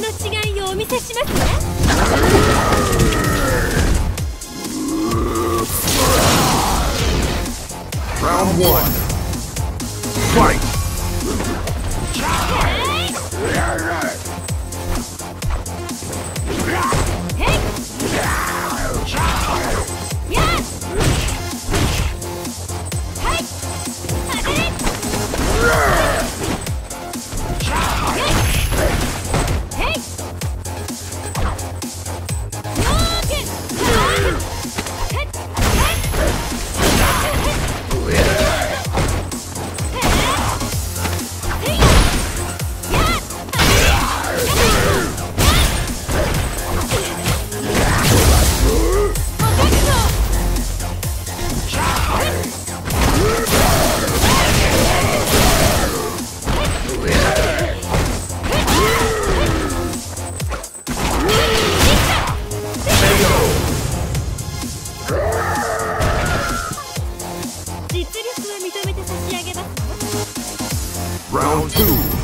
の違いをお見せしますね Round one. Fight. Round two.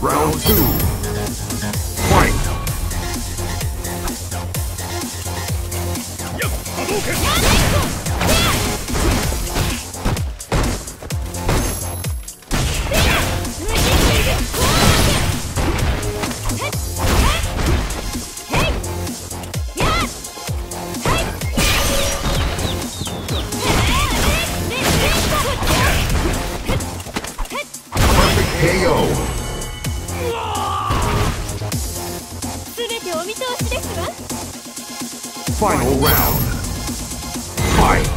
Round two. Fight. Perfect てお見通しですわ Final round Fight!